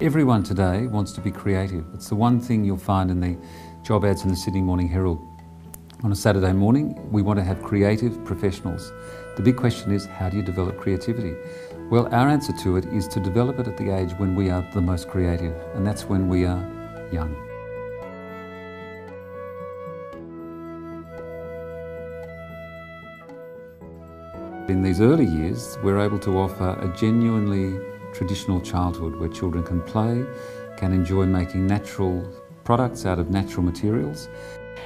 Everyone today wants to be creative. It's the one thing you'll find in the job ads in the Sydney Morning Herald. On a Saturday morning, we want to have creative professionals. The big question is how do you develop creativity? Well, our answer to it is to develop it at the age when we are the most creative, and that's when we are young. In these early years, we're able to offer a genuinely traditional childhood where children can play, can enjoy making natural products out of natural materials.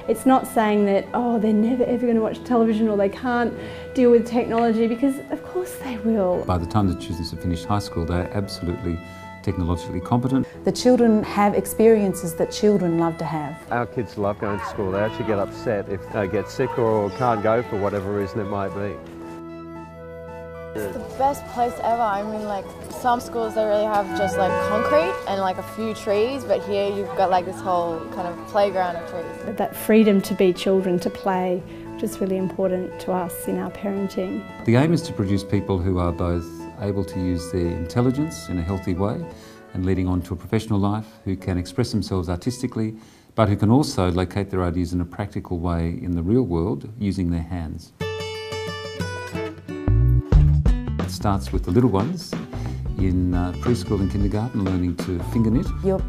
It's not saying that, oh, they're never ever going to watch television or they can't deal with technology because, of course, they will. By the time the students have finished high school, they're absolutely technologically competent. The children have experiences that children love to have. Our kids love going to school. They actually get upset if they get sick or can't go for whatever reason it might be. It's the best place ever. I mean, like, some schools they really have just like concrete and like a few trees, but here you've got like this whole kind of playground of trees. That freedom to be children, to play, which is really important to us in our parenting. The aim is to produce people who are both able to use their intelligence in a healthy way and leading on to a professional life, who can express themselves artistically, but who can also locate their ideas in a practical way in the real world using their hands starts with the little ones in uh, preschool and kindergarten learning to finger knit. You're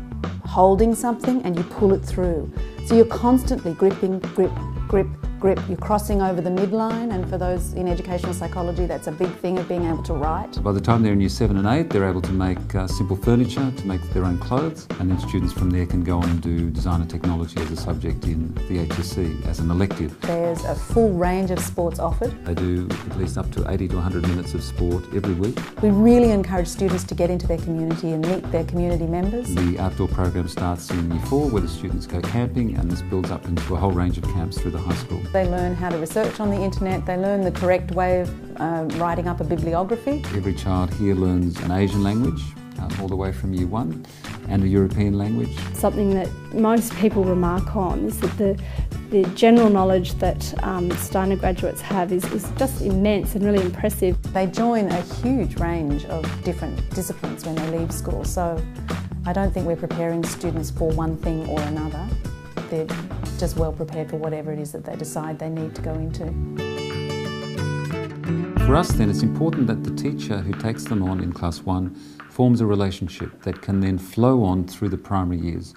holding something and you pull it through. So you're constantly gripping, grip, grip, grip. You're crossing over the midline, and for those in educational psychology, that's a big thing of being able to write. By the time they're in year seven and eight, they're able to make uh, simple furniture, to make their own clothes, and then students from there can go on and do design and technology as a subject in the HSC as an elective. There's a full range of sports offered. They do at least up to 80 to 100 minutes of sport every week. We really encourage students to get into their community and meet their community members. The outdoor program starts in year four where the students go camping and this builds up into a whole range of camps through the high school. They learn how to research on the internet, they learn the correct way of uh, writing up a bibliography. Every child here learns an Asian language, uh, all the way from year one, and a European language. Something that most people remark on is that the, the general knowledge that um, Steiner graduates have is, is just immense and really impressive. They join a huge range of different disciplines when they leave school, so I don't think we're preparing students for one thing or another they're just well prepared for whatever it is that they decide they need to go into. For us then, it's important that the teacher who takes them on in class one forms a relationship that can then flow on through the primary years.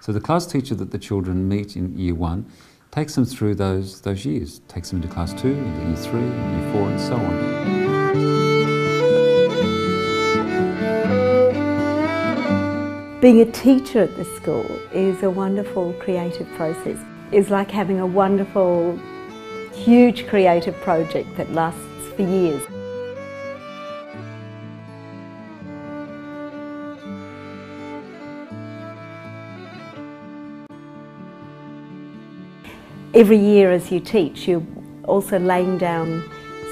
So the class teacher that the children meet in year one takes them through those, those years, takes them into class two, into year three, year four, and so on. Being a teacher at the school is a wonderful creative process. It's like having a wonderful, huge creative project that lasts for years. Every year as you teach, you're also laying down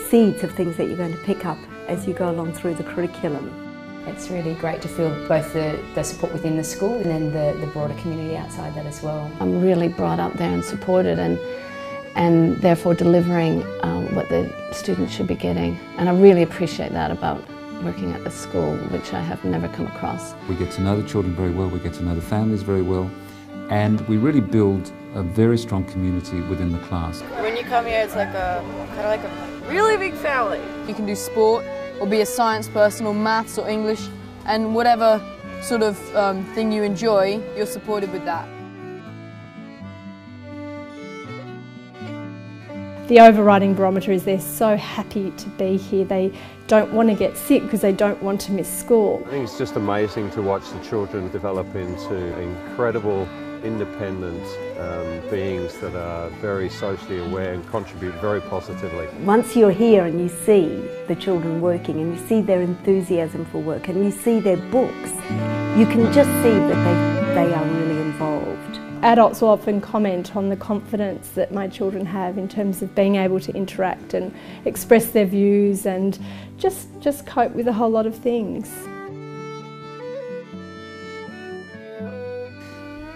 seeds of things that you're going to pick up as you go along through the curriculum. It's really great to feel both the, the support within the school and then the, the broader community outside that as well. I'm really brought up there and supported and and therefore delivering um, what the students should be getting. And I really appreciate that about working at the school, which I have never come across. We get to know the children very well, we get to know the families very well, and we really build a very strong community within the class. When you come here, it's like a kind of like a really big family. You can do sport, or be a science person or maths or English and whatever sort of um, thing you enjoy, you're supported with that. The overriding barometer is they're so happy to be here. They don't want to get sick because they don't want to miss school. I think it's just amazing to watch the children develop into incredible independent um, beings that are very socially aware and contribute very positively. Once you're here and you see the children working and you see their enthusiasm for work and you see their books, you can just see that they, they are really involved. Adults will often comment on the confidence that my children have in terms of being able to interact and express their views and just, just cope with a whole lot of things.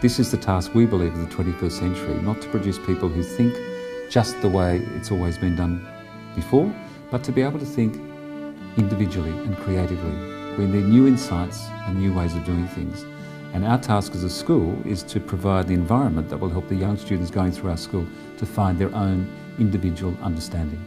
This is the task we believe of the 21st century, not to produce people who think just the way it's always been done before, but to be able to think individually and creatively. We need new insights and new ways of doing things. And our task as a school is to provide the environment that will help the young students going through our school to find their own individual understanding.